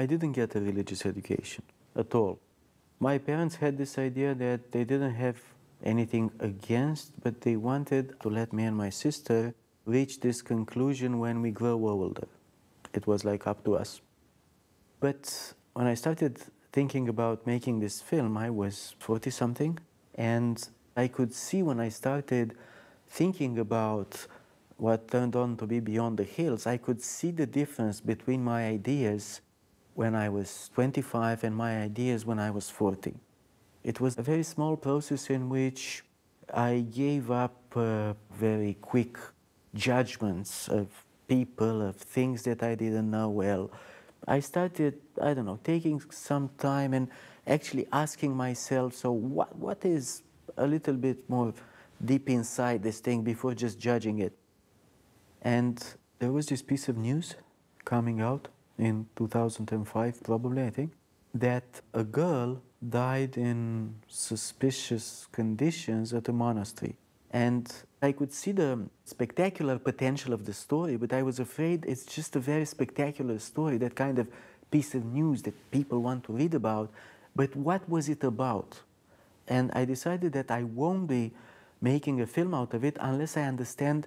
I didn't get a religious education at all. My parents had this idea that they didn't have anything against, but they wanted to let me and my sister reach this conclusion when we grow older. It was like up to us. But when I started thinking about making this film, I was 40 something, and I could see when I started thinking about what turned on to be Beyond the Hills, I could see the difference between my ideas when I was 25 and my ideas when I was 40. It was a very small process in which I gave up uh, very quick judgments of people, of things that I didn't know well. I started, I don't know, taking some time and actually asking myself, so what, what is a little bit more deep inside this thing before just judging it? And there was this piece of news coming out in 2005, probably, I think, that a girl died in suspicious conditions at a monastery. And I could see the spectacular potential of the story, but I was afraid it's just a very spectacular story, that kind of piece of news that people want to read about. But what was it about? And I decided that I won't be making a film out of it unless I understand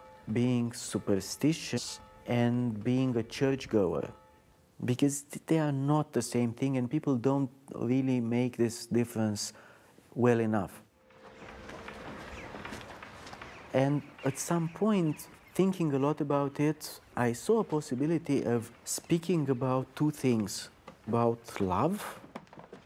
being superstitious, and being a churchgoer. Because they are not the same thing, and people don't really make this difference well enough. And at some point, thinking a lot about it, I saw a possibility of speaking about two things about love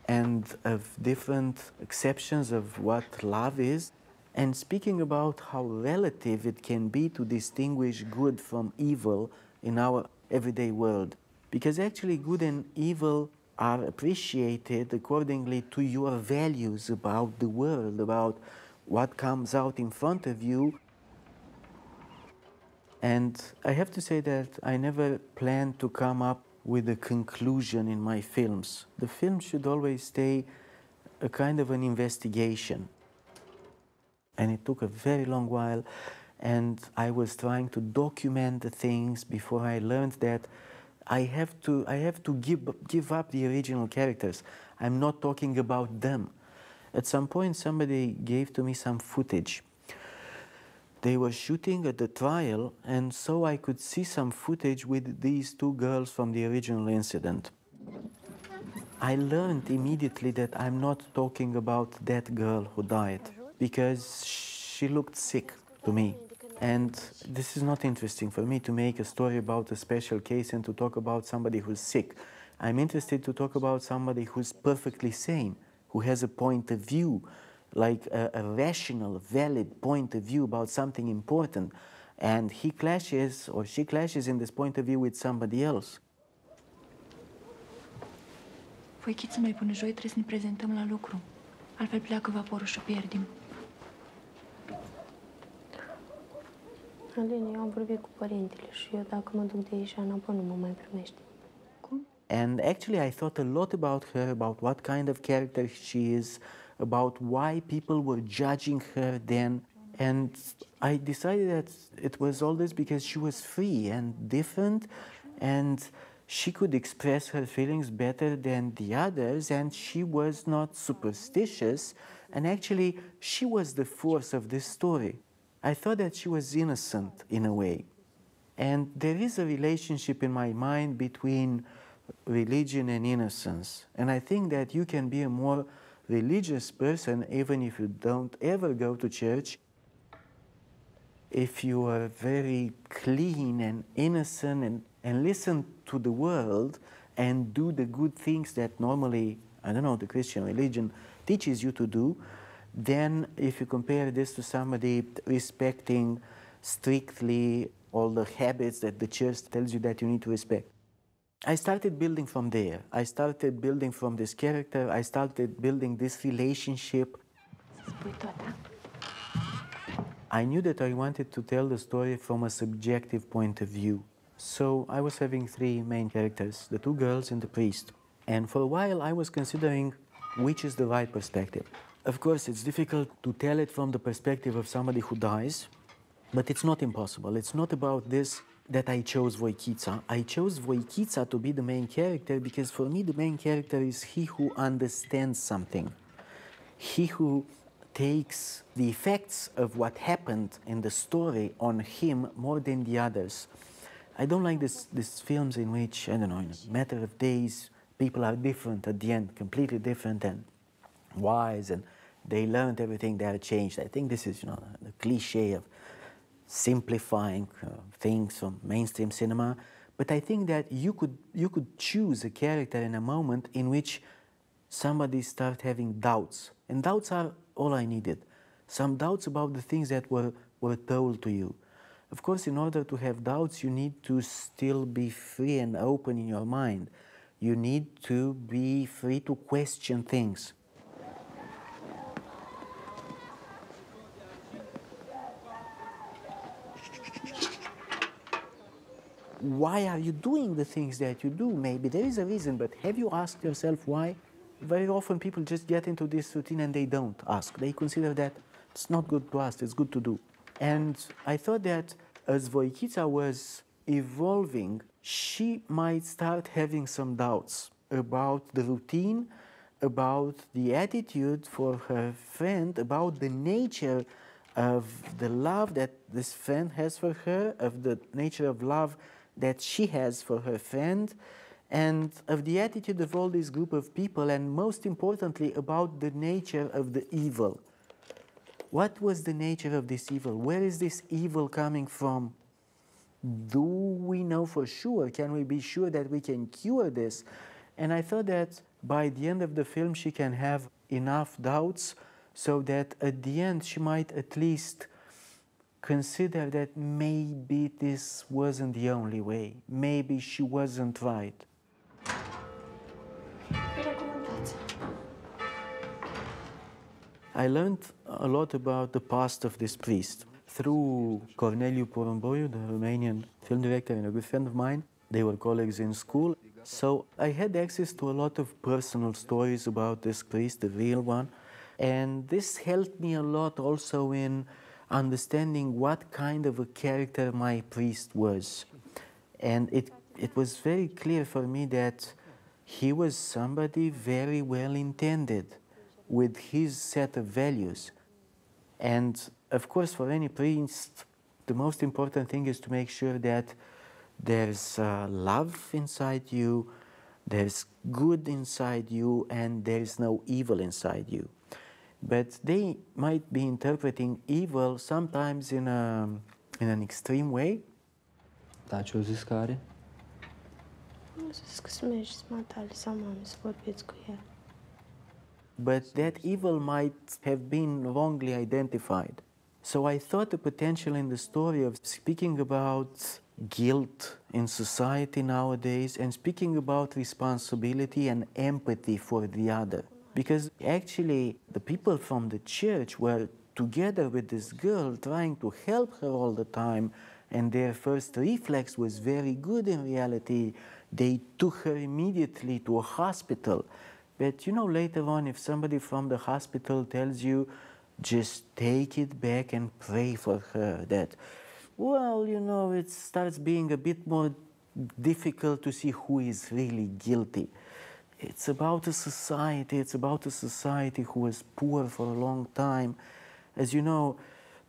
and of different exceptions of what love is, and speaking about how relative it can be to distinguish good from evil in our everyday world. Because actually, good and evil are appreciated accordingly to your values about the world, about what comes out in front of you. And I have to say that I never planned to come up with a conclusion in my films. The film should always stay a kind of an investigation. And it took a very long while, and I was trying to document the things before I learned that I have to, I have to give, give up the original characters. I'm not talking about them. At some point, somebody gave to me some footage. They were shooting at the trial, and so I could see some footage with these two girls from the original incident. I learned immediately that I'm not talking about that girl who died because she looked sick to me. And this is not interesting for me to make a story about a special case and to talk about somebody who's sick. I'm interested to talk about somebody who's perfectly sane, who has a point of view, like a, a rational, valid point of view about something important. And he clashes or she clashes in this point of view with somebody else. Foichiță noi până joi trebuie să ne prezentăm la lucru. Altfel pleacă vaporul și o pierdem. Eu am vorbit cu părintele și eu dacă mă duc de aici înapoi nu mă mai primește. And actually, I thought a lot about her, about what kind of character she is, about why people were judging her then. And I decided that it was all this because she was free and different, and she could express her feelings better than the others, and she was not superstitious. And actually, she was the force of this story. I thought that she was innocent in a way. And there is a relationship in my mind between religion and innocence. And I think that you can be a more religious person even if you don't ever go to church. If you are very clean and innocent and, and listen to the world and do the good things that normally, I don't know, the Christian religion teaches you to do, then if you compare this to somebody respecting strictly all the habits that the church tells you that you need to respect, I started building from there. I started building from this character. I started building this relationship. I knew that I wanted to tell the story from a subjective point of view. So I was having three main characters the two girls and the priest. And for a while, I was considering which is the right perspective. Of course, it's difficult to tell it from the perspective of somebody who dies, but it's not impossible. It's not about this that I chose Voichița. I chose Voichița to be the main character because for me, the main character is he who understands something, he who takes the effects of what happened in the story on him more than the others. I don't like this, these films in which, I don't know, in a matter of days, people are different at the end, completely different and wise, and they learned everything, they are changed. I think this is, you know, the cliche of simplifying uh, things from mainstream cinema. But I think that you could, you could choose a character in a moment in which somebody start having doubts. And doubts are all I needed. Some doubts about the things that were, were told to you. Of course, in order to have doubts, you need to still be free and open in your mind. You need to be free to question things. Why are you doing the things that you do? Maybe there is a reason, but have you asked yourself why? Very often people just get into this routine and they don't ask. They consider that it's not good to ask, it's good to do. And I thought that as Voichița was evolving, she might start having some doubts about the routine, about the attitude for her friend, about the nature of the love that this friend has for her, of the nature of love that she has for her friend, and of the attitude of all this group of people, and most importantly, about the nature of the evil. What was the nature of this evil? Where is this evil coming from? Do we know for sure? Can we be sure that we can cure this? And I thought that by the end of the film, she can have enough doubts so that at the end, she might at least consider that maybe this wasn't the only way. Maybe she wasn't right. I learned a lot about the past of this priest through Corneliu Porumboiu, the Romanian film director and a good friend of mine. They were colleagues in school. So I had access to a lot of personal stories about this priest, the real one. And this helped me a lot also in understanding what kind of a character my priest was. And it, it was very clear for me that he was somebody very well intended with his set of values. And of course, for any priest, the most important thing is to make sure that there's uh, love inside you, there's good inside you, and there's no evil inside you. But they might be interpreting evil sometimes in, a, in an extreme way. Da, ce-o zis că are? Nu zis că să mergi să mă tali sau mami să vorbiți cu ea. but that evil might have been wrongly identified. So I thought the potential in the story of speaking about guilt in society nowadays and speaking about responsibility and empathy for the other. Because actually, the people from the church were together with this girl trying to help her all the time, and their first reflex was very good in reality. They took her immediately to a hospital but you know, later on, if somebody from the hospital tells you, just take it back and pray for her, that, well, you know, it starts being a bit more difficult to see who is really guilty. It's about a society, it's about a society who was poor for a long time. As you know,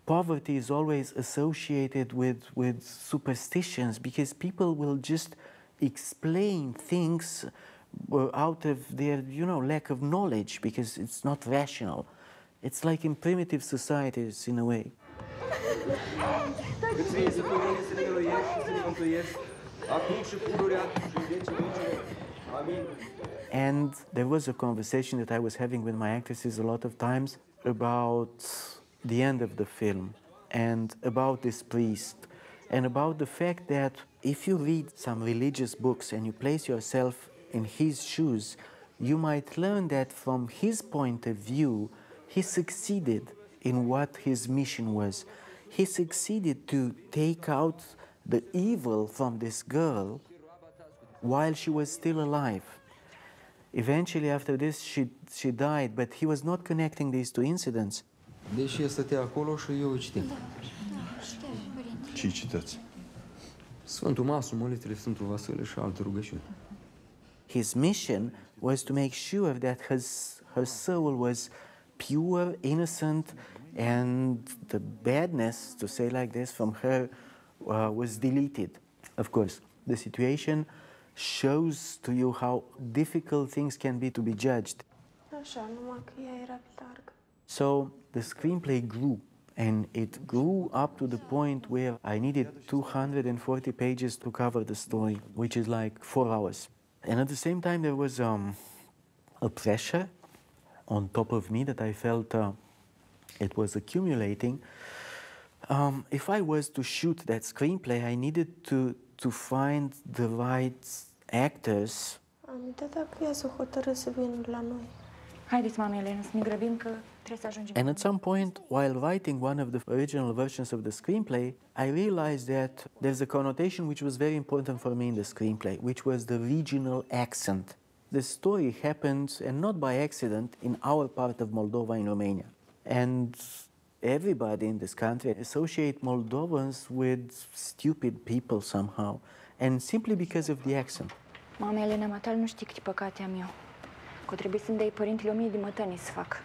poverty is always associated with, with superstitions because people will just explain things out of their, you know, lack of knowledge because it's not rational. It's like in primitive societies in a way. And there was a conversation that I was having with my actresses a lot of times about the end of the film and about this priest and about the fact that if you read some religious books and you place yourself in his shoes, you might learn that from his point of view, he succeeded in what his mission was. He succeeded to take out the evil from this girl while she was still alive. Eventually, after this, she, she died, but he was not connecting these two incidents. Deși el stătea acolo și eu îi citim. Ce citați? Sfântul Masu, molitele Sfântul Vasile și alte rugăciuni. His mission was to make sure that his, her soul was pure, innocent, and the badness, to say like this, from her uh, was deleted. Of course, the situation shows to you how difficult things can be to be judged. Așa, numai că ea era largă. So the screenplay grew, and it grew up to the point where I needed 240 pages to cover the story, which is like four hours. And at the same time, there was um, a pressure on top of me that I felt uh, it was accumulating. Um, if I was to shoot that screenplay, I needed to, to find the right actors Am uitat dacă ea să hotărâ să vină la noi. Haideți, mami Elena, să ne grăbim că trebuie să ajungem. And at some point, while writing one of the original versions of the screenplay, I realized that there's a connotation which was very important for me in the screenplay, which was the regional accent. The story happened, and not by accident, in our part of Moldova in Romania. And everybody in this country associate Moldovans with stupid people somehow, and simply because of the accent. Mami Elena, matale nu știi câte păcate am eu. Că o trebuie să-mi dai părintele o mie de mătănii să fac.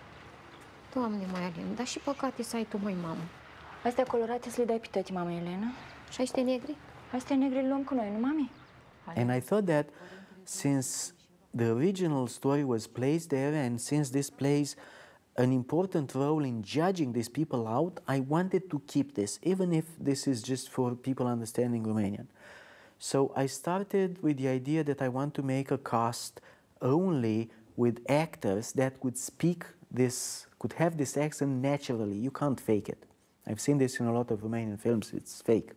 Doamne, mai Alin, dar și păcate să ai tu, mai mamă. Astea colorate să le dai pe tăti, mami Elena. Și ai negri? Astea negre le luăm cu noi, nu, mami? And I thought that since the original story was placed there and since this plays an important role in judging these people out, I wanted to keep this, even if this is just for people understanding Romanian. So I started with the idea that I want to make a cast only with actors that could speak this, could have this accent naturally. You can't fake it. I've seen this in a lot of Romanian films, it's fake.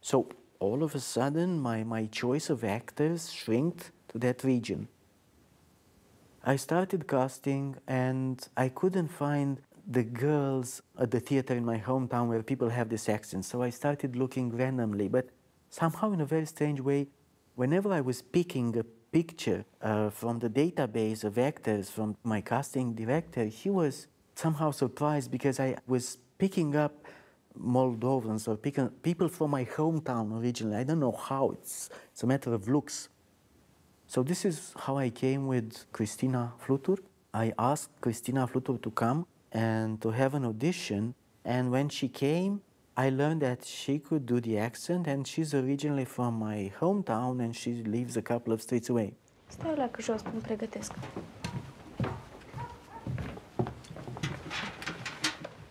So all of a sudden, my, my choice of actors shrinked to that region. I started casting and I couldn't find the girls at the theater in my hometown where people have this accent. So I started looking randomly, but somehow in a very strange way, whenever I was picking a picture uh, from the database of actors from my casting director, he was somehow surprised because I was picking up Moldovans or people from my hometown originally. I don't know how, it's, it's a matter of looks. So this is how I came with Cristina Flutur. I asked Cristina Flutur to come and to have an audition. And when she came, I learned that she could do the accent and she's originally from my hometown and she lives a couple of streets away. Stai la jos, pregătesc.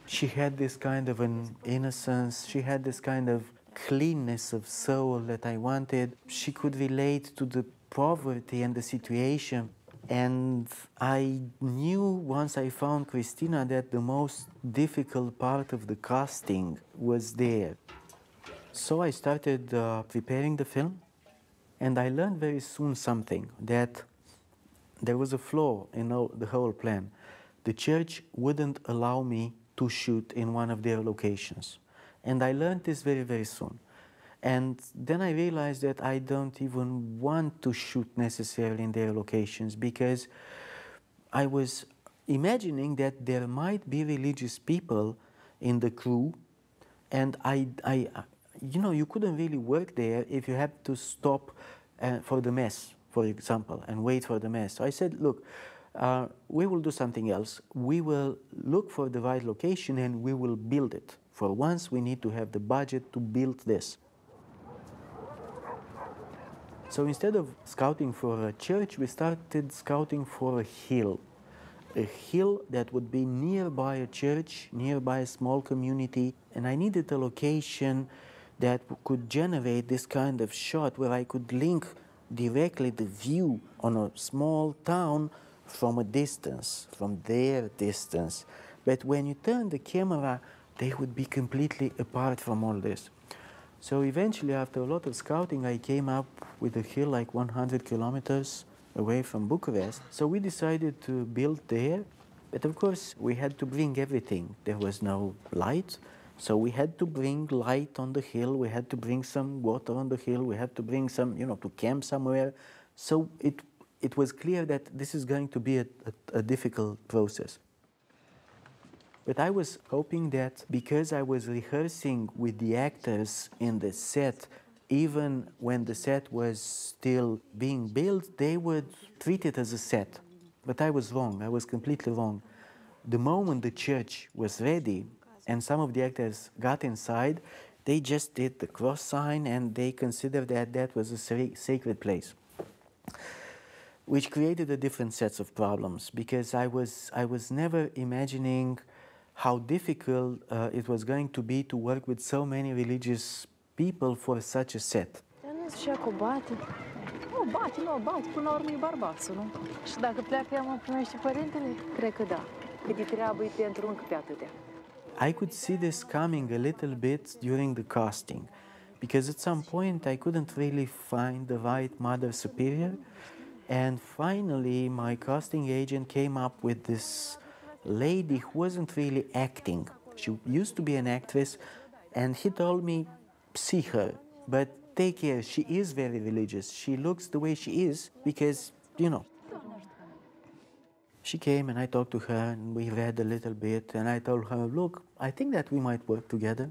She had this kind of an innocence, she had this kind of cleanness of soul that I wanted. She could relate to the poverty and the situation. And I knew once I found Cristina that the most difficult part of the casting was there. So I started uh, preparing the film, and I learned very soon something that there was a flaw in all, the whole plan. The church wouldn't allow me to shoot in one of their locations. And I learned this very, very soon. And then I realized that I don't even want to shoot necessarily in their locations because I was imagining that there might be religious people in the crew, and I, I, you know, you couldn't really work there if you had to stop uh, for the mess, for example, and wait for the mess. So I said, look, uh, we will do something else. We will look for the right location and we will build it. For once, we need to have the budget to build this. So instead of scouting for a church, we started scouting for a hill. A hill that would be nearby a church, nearby a small community, and I needed a location that could generate this kind of shot where I could link directly the view on a small town from a distance, from their distance. But when you turn the camera, they would be completely apart from all this. So eventually, after a lot of scouting, I came up with a hill like 100 kilometers away from Bucharest. So we decided to build there. But of course, we had to bring everything. There was no light. So we had to bring light on the hill. We had to bring some water on the hill. We had to bring some, you know, to camp somewhere. So it, it was clear that this is going to be a, a, a difficult process. But I was hoping that because I was rehearsing with the actors in the set, even when the set was still being built, they would treat it as a set. But I was wrong. I was completely wrong. The moment the church was ready and some of the actors got inside, they just did the cross sign and they considered that that was a sacred place which created a different sets of problems because I was, I was never imagining how difficult uh, it was going to be to work with so many religious people for such a set. Dar nu și cu bate. Nu, bate, nu, bate. Până la urmă e bărbatul, nu? Și dacă pleacă, ea mă primește părintele? Cred că da. Că de treabă e pentru încă pe atâtea. I could see this coming a little bit during the casting because at some point I couldn't really find the right mother superior. And finally, my casting agent came up with this lady who wasn't really acting. She used to be an actress, and he told me, see her, but take care, she is very religious. She looks the way she is because, you know. She came and I talked to her and we read a little bit and I told her, look, I think that we might work together.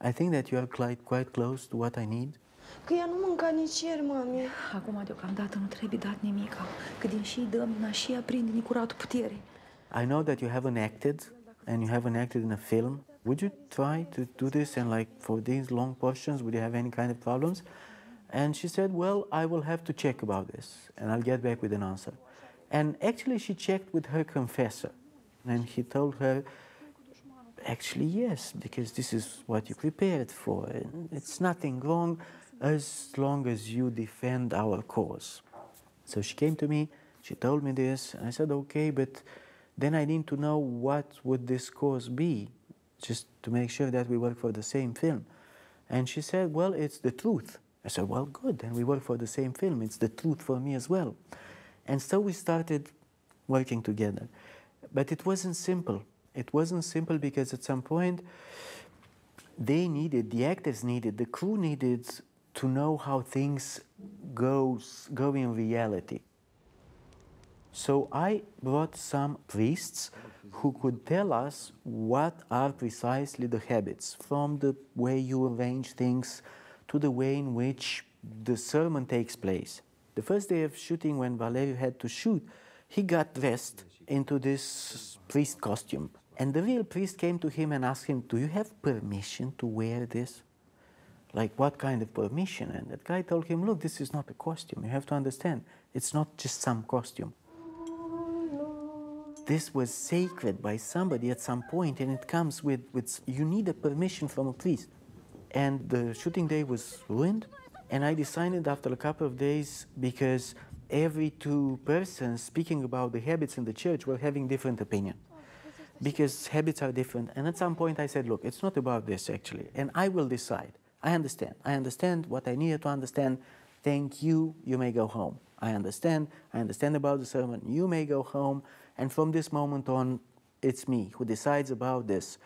I think that you are quite, quite close to what I need. Că ea nu mânca nici ieri, mami. Acum, deocamdată, nu trebuie dat nimica. Că din și dăm, na și aprinde nicuratul putere. I know that you haven't acted and you haven't acted in a film. Would you try to do this and like for these long portions, would you have any kind of problems? And she said, well, I will have to check about this and I'll get back with an answer. And actually she checked with her confessor and he told her, actually yes, because this is what you prepared for. And it's nothing wrong as long as you defend our cause. So she came to me, she told me this, and I said, okay, but then I need to know what would this cause be, just to make sure that we work for the same film. And she said, well, it's the truth. I said, well, good, then we work for the same film. It's the truth for me as well. And so we started working together. But it wasn't simple. It wasn't simple because at some point they needed, the actors needed, the crew needed to know how things goes, go in reality. So I brought some priests who could tell us what are precisely the habits, from the way you arrange things to the way in which the sermon takes place. The first day of shooting, when Valeriu had to shoot, he got dressed into this priest costume. And the real priest came to him and asked him, Do you have permission to wear this? Like, what kind of permission? And that guy told him, Look, this is not a costume. You have to understand, it's not just some costume this was sacred by somebody at some point, and it comes with, with you need a permission from a priest. And the shooting day was ruined, and I decided after a couple of days because every two persons speaking about the habits in the church were having different opinion because habits are different. And at some point I said, look, it's not about this actually, and I will decide. I understand. I understand what I needed to understand. Thank you. You may go home. I understand. I understand about the sermon. You may go home. And from this moment on, it's me who decides about this.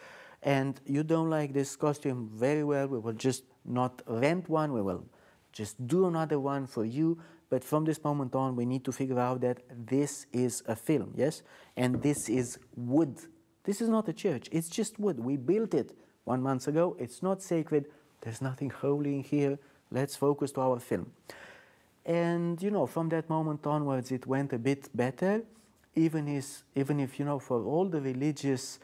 And you don't like this costume very well, we will just not rent one, we will just do another one for you. But from this moment on, we need to figure out that this is a film, yes? And this is wood. This is not a church, it's just wood. We built it one month ago, it's not sacred, there's nothing holy in here. Let's focus to our film. And you know, from that moment onwards, it went a bit better even, is, even if, you know, for all the religious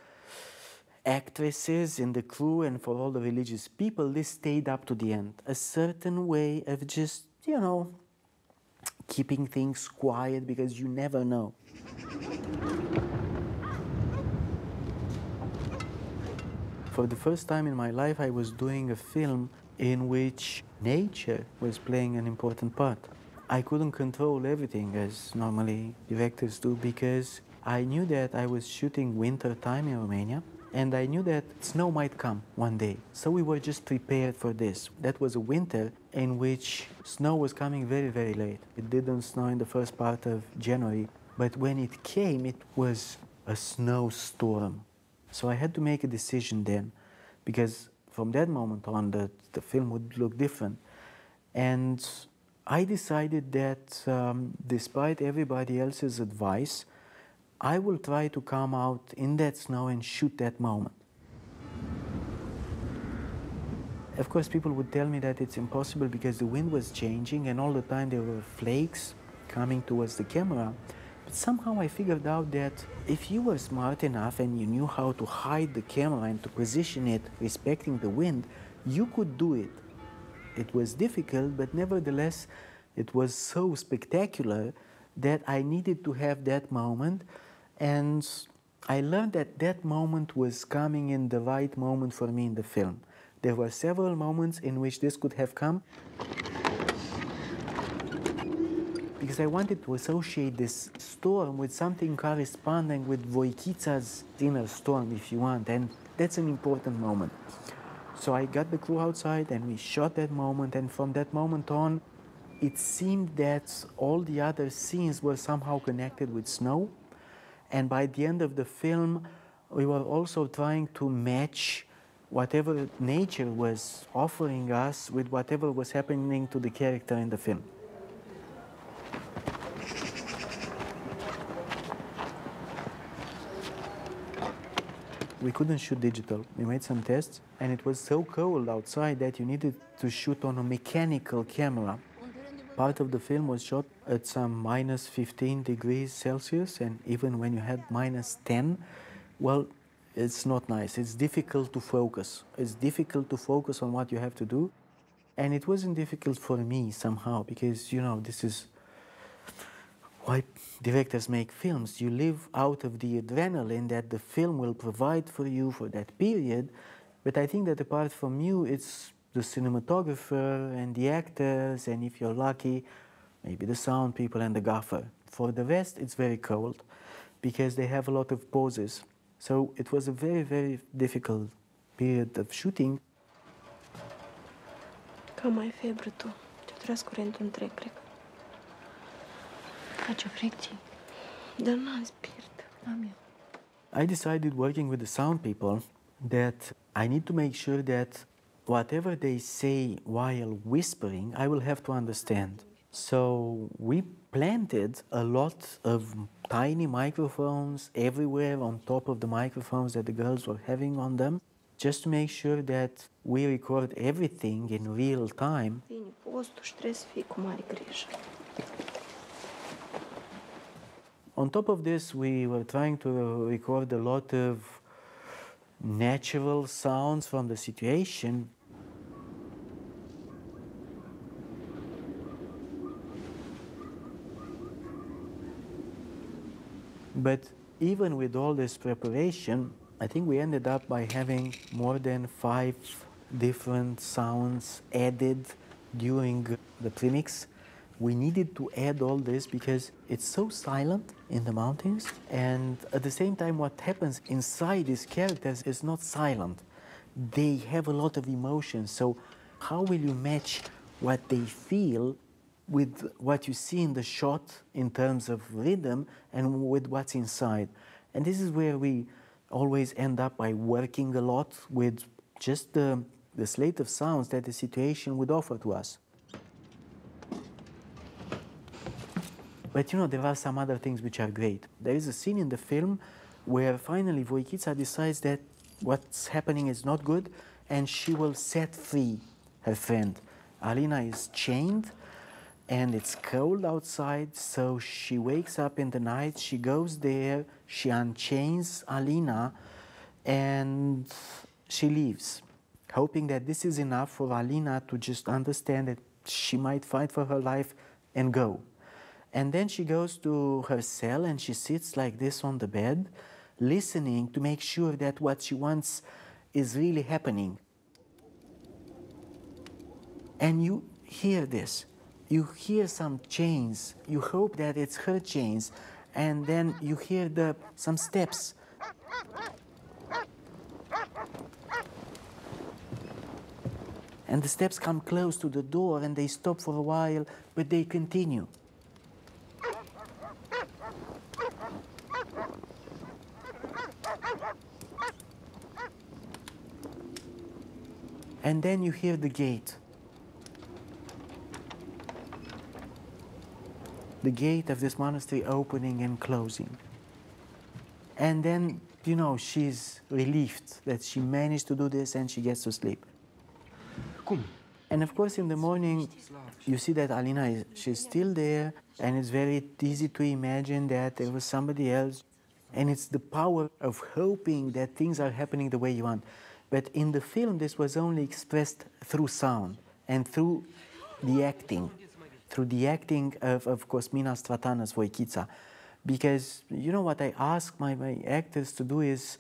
actresses in the crew and for all the religious people, this stayed up to the end. A certain way of just, you know, keeping things quiet because you never know. For the first time in my life, I was doing a film in which nature was playing an important part. I couldn't control everything as normally directors do because I knew that I was shooting winter time in Romania And I knew that snow might come one day. So we were just prepared for this. That was a winter in which snow was coming very, very late. It didn't snow in the first part of January, but when it came, it was a snowstorm. So I had to make a decision then, because from that moment on, the, the film would look different. And I decided that um, despite everybody else's advice, I will try to come out in that snow and shoot that moment. Of course, people would tell me that it's impossible because the wind was changing and all the time there were flakes coming towards the camera. But somehow I figured out that if you were smart enough and you knew how to hide the camera and to position it respecting the wind, you could do it. It was difficult, but nevertheless, it was so spectacular that I needed to have that moment. And I learned that that moment was coming in the right moment for me in the film. There were several moments in which this could have come because I wanted to associate this storm with something corresponding with Voichița's inner storm, if you want, and that's an important moment. So I got the crew outside and we shot that moment, and from that moment on, it seemed that all the other scenes were somehow connected with snow. And by the end of the film, we were also trying to match whatever nature was offering us with whatever was happening to the character in the film. We couldn't shoot digital. We made some tests, and it was so cold outside that you needed to shoot on a mechanical camera. Part of the film was shot at some minus 15 degrees Celsius, and even when you had minus 10, well, it's not nice. It's difficult to focus. It's difficult to focus on what you have to do. And it wasn't difficult for me somehow because, you know, this is why directors make films. You live out of the adrenaline that the film will provide for you for that period. But I think that apart from you, it's the cinematographer and the actors, and if you're lucky, maybe the sound people and the gaffer. For the rest, it's very cold because they have a lot of poses. So it was a very, very difficult period of shooting. Cam mai febră tu. Tras curentul întreg, cred. Faci obiecții? Dar n-am spirit. Am. I decided working with the sound people that I need to make sure that whatever they say while whispering, I will have to understand. So we planted a lot of tiny microphones everywhere on top of the microphones that the girls were having on them, just to make sure that we record everything in real time. Vine postul și trebuie să fii cu mare grijă. On top of this, we were trying to record a lot of natural sounds from the situation. But even with all this preparation, I think we ended up by having more than five different sounds added during the premix. We needed to add all this because it's so silent in the mountains, and at the same time, what happens inside these characters is not silent. They have a lot of emotions. So, how will you match what they feel with what you see in the shot in terms of rhythm and with what's inside. And this is where we always end up by working a lot with just the, the slate of sounds that the situation would offer to us. But you know, there are some other things which are great. There is a scene in the film where finally Voichița decides that what's happening is not good and she will set free her friend. Alina is chained and it's cold outside, so she wakes up in the night, she goes there, she unchains Alina, and she leaves, hoping that this is enough for Alina to just understand that she might fight for her life and go. And then she goes to her cell and she sits like this on the bed, listening to make sure that what she wants is really happening. And you hear this. You hear some chains. You hope that it's her chains. And then you hear the, some steps. And the steps come close to the door and they stop for a while, but they continue. And then you hear the gate. The gate of this monastery opening and closing. And then, you know, she's relieved that she managed to do this and she gets to sleep. Cum? And of course, in the morning, you see that Alina is she's still there, and it's very easy to imagine that there was somebody else. And it's the power of hoping that things are happening the way you want. But in the film, this was only expressed through sound and through the acting, through the acting of, of Cosmina Stratana's Voichița. Because, you know, what I ask my, my actors to do is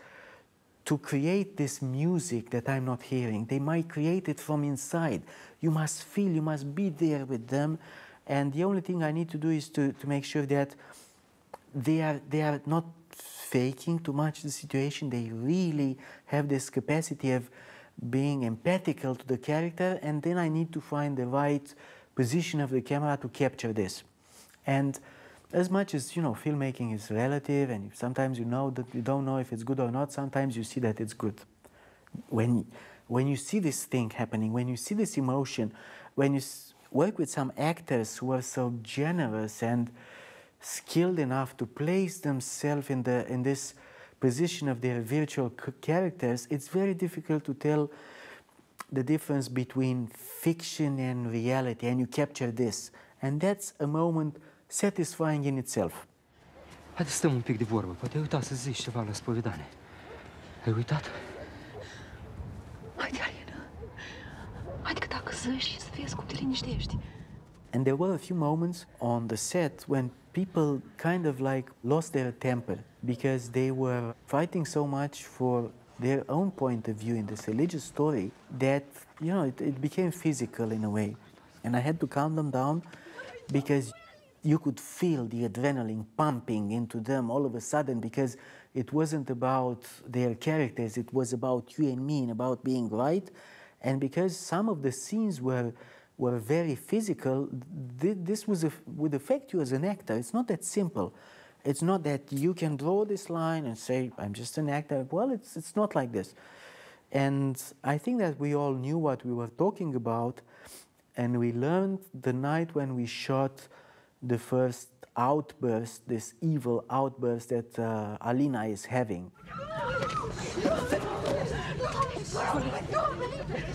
to create this music that I'm not hearing. They might create it from inside. You must feel, you must be there with them. And the only thing I need to do is to, to make sure that they are, they are not faking too much the situation. They really have this capacity of being empathical to the character. And then I need to find the right position of the camera to capture this. And as much as you know filmmaking is relative and sometimes you know that you don't know if it's good or not sometimes you see that it's good when when you see this thing happening when you see this emotion when you work with some actors who are so generous and skilled enough to place themselves in the in this position of their virtual c- characters it's very difficult to tell the difference between fiction and reality and you capture this and that's a moment satisfying in itself. Haideți să stăm un pic de vorbă. Poate ai uitat să zici ceva la spovedanie. Ai uitat? Haide, Alina. Haide că dacă zăși și să vezi cum te liniștești. And there were a few moments on the set when people kind of like lost their temper because they were fighting so much for their own point of view in this religious story that, you know, it, it became physical in a way. And I had to calm them down because you could feel the adrenaline pumping into them all of a sudden because it wasn't about their characters, it was about you and me and about being right. And because some of the scenes were, were very physical, th- this was would affect you as an actor. It's not that simple. It's not that you can draw this line and say, I'm just an actor. Well, it's, it's not like this. And I think that we all knew what we were talking about, and we learned the night when we shot the first outburst, this evil outburst that uh, Alina is having.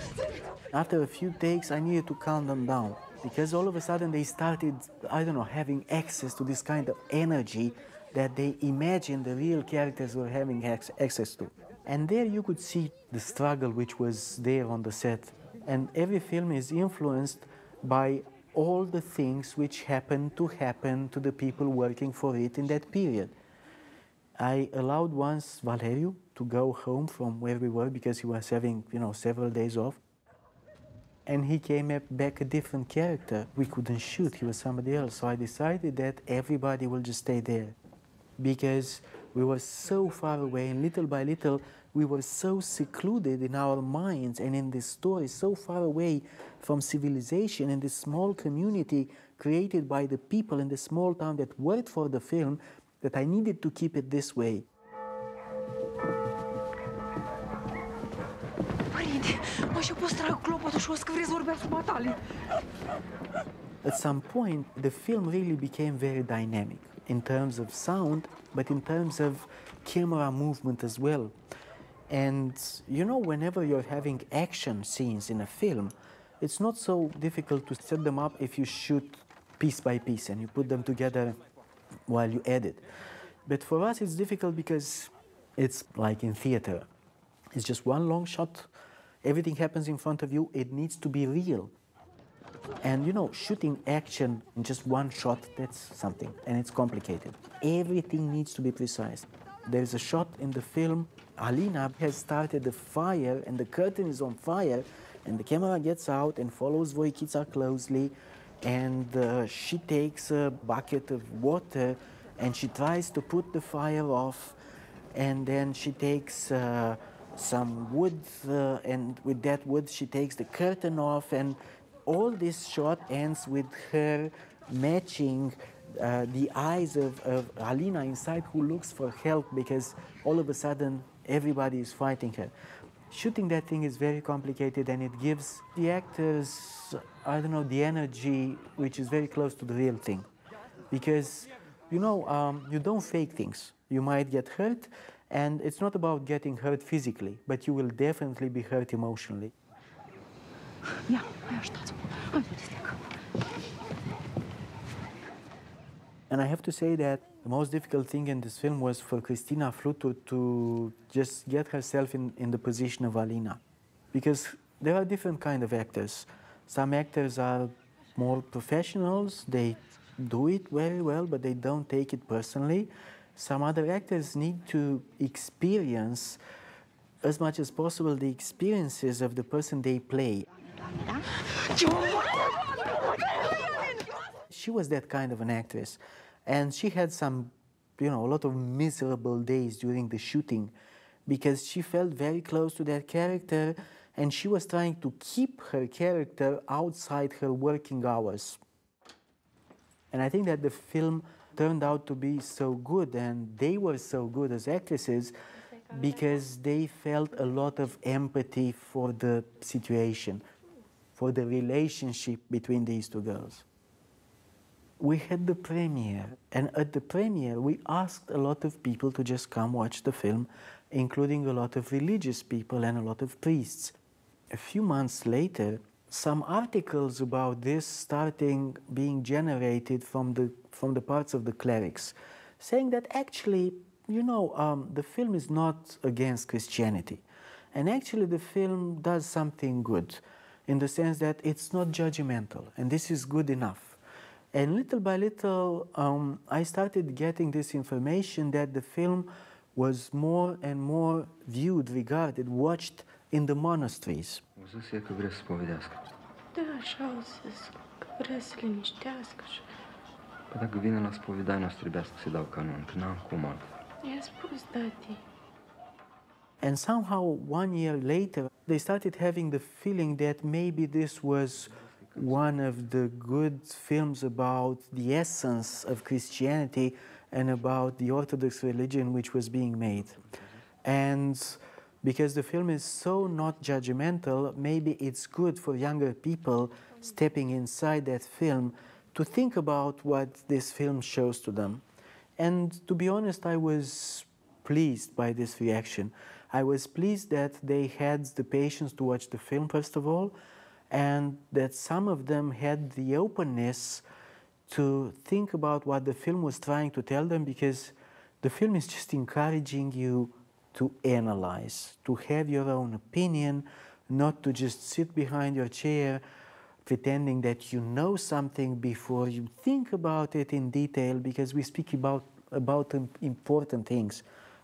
After a few takes, I needed to calm them down because all of a sudden they started, I don't know, having access to this kind of energy that they imagined the real characters were having access to. And there you could see the struggle which was there on the set. And every film is influenced by all the things which happened to happen to the people working for it in that period. I allowed once Valeriu to go home from where we were because he was having, you know, several days off. And he came back a different character. We couldn't shoot, he was somebody else. So I decided that everybody will just stay there because we were so far away, and little by little, we were so secluded in our minds and in this story, so far away from civilization in this small community created by the people in the small town that worked for the film that I needed to keep it this way. Clopotul și o vorbească matale. At some point, the film really became very dynamic in terms of sound, but in terms of camera movement as well. And you know, whenever you're having action scenes in a film, it's not so difficult to set them up if you shoot piece by piece and you put them together while you edit. But for us, it's difficult because it's like in theater. It's just one long shot, everything happens in front of you, it needs to be real. And you know, shooting action in just one shot, that's something, and it's complicated. Everything needs to be precise. There's a shot in the film, Alina has started a fire, and the curtain is on fire, and the camera gets out and follows Voichița closely, and uh, she takes a bucket of water and she tries to put the fire off, and then she takes uh, some wood, uh, and with that wood, she takes the curtain off, and all this shot ends with her matching uh, the eyes of, of Alina inside, who looks for help because all of a sudden everybody is fighting her. Shooting that thing is very complicated and it gives the actors, I don't know, the energy which is very close to the real thing. Because, you know, um, you don't fake things. You might get hurt, and it's not about getting hurt physically, but you will definitely be hurt emotionally. Ia, hai ajutați-mă. Hai, du-te, stecă. And I have to say that the most difficult thing in this film was for Cristina Flutur to just get herself in, in the position of Alina. Because there are different kind of actors. Some actors are more professionals, they do it very well, but they don't take it personally. Some other actors need to experience as much as possible the experiences of the person they play. She was that kind of an actress. And she had some, you know, a lot of miserable days during the shooting because she felt very close to that character and she was trying to keep her character outside her working hours. And I think that the film turned out to be so good and they were so good as actresses because they felt a lot of empathy for the situation, for the relationship between these two girls we had the premiere, and at the premiere, we asked a lot of people to just come watch the film, including a lot of religious people and a lot of priests. A few months later, some articles about this starting being generated from the from the parts of the clerics, saying that actually, you know, um, the film is not against Christianity, and actually the film does something good, in the sense that it's not judgmental, and this is good enough. And little by little, um, I started getting this information that the film was more and more viewed, regarded, watched in the monasteries. O zis că vrea să spovedească. Da, așa au zis, că vrea să liniștească și Păi dacă vine la spovedanie, o să trebuiască să-i dau canon, că n-am cum altfel. i-a spus tati. And somehow, one year later, they started having the feeling that maybe this was one of the good films about the essence of Christianity and about the Orthodox religion which was being made. And because the film is so not judgmental, maybe it's good for younger people stepping inside that film to think about what this film shows to them. And to be honest, I was pleased by this reaction. I was pleased that they had the patience to watch the film, first of all, and that some of them had the openness to think about what the film was trying to tell them because the film is just encouraging you to analyze, to have your own opinion, not to just sit behind your chair pretending that you know something before you think about it in detail because we speak about, about important things.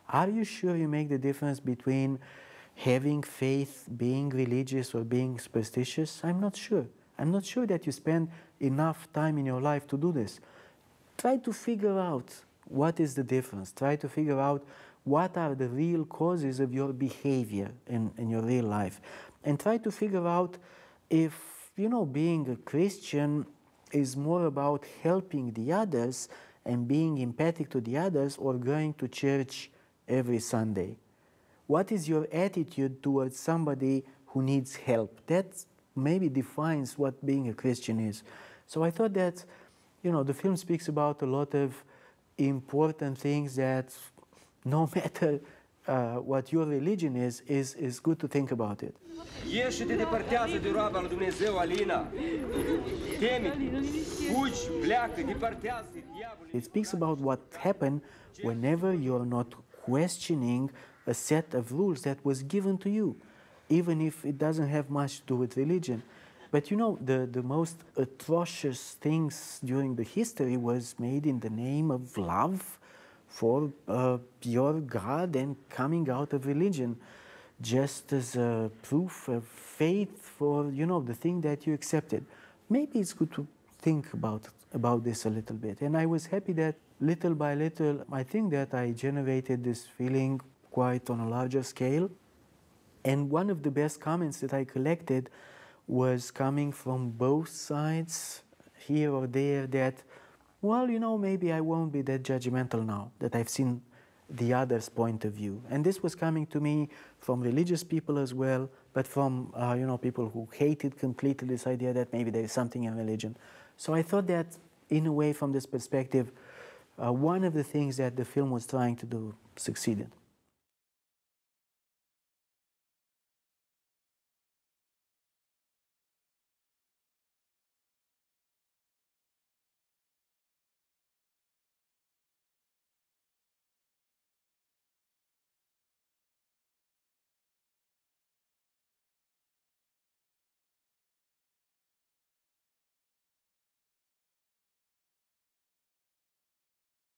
Are you sure you make the difference between having faith, being religious, or being superstitious? I'm not sure. I'm not sure that you spend enough time in your life to do this. Try to figure out what is the difference. Try to figure out what are the real causes of your behavior in, in your real life. And try to figure out if, you know, being a Christian is more about helping the others and being empathic to the others or going to church every Sunday. What is your attitude towards somebody who needs help? That maybe defines what being a Christian is. So I thought that, you know, the film speaks about a lot of important things that no matter uh, what your religion is, is, is good to think about it. Ieși și te depărtează de roaba lui Dumnezeu, Alina. Teme, fugi, pleacă, depărtează-te. It speaks about what happened whenever you're not questioning a set of rules that was given to you, even if it doesn't have much to do with religion. But you know, the, the most atrocious things during the history was made in the name of love for uh, your God and coming out of religion, just as a proof of faith for, you know, the thing that you accepted. Maybe it's good to think about, about this a little bit. And I was happy that little by little, I think that I generated this feeling quite on a larger scale. And one of the best comments that I collected was coming from both sides, here or there, that, well, you know, maybe I won't be that judgmental now, that I've seen the other's point of view. And this was coming to me from religious people as well, but from, uh, you know, people who hated completely this idea that maybe there is something in religion. So I thought that, in a way, from this perspective, uh, one of the things that the film was trying to do succeeded.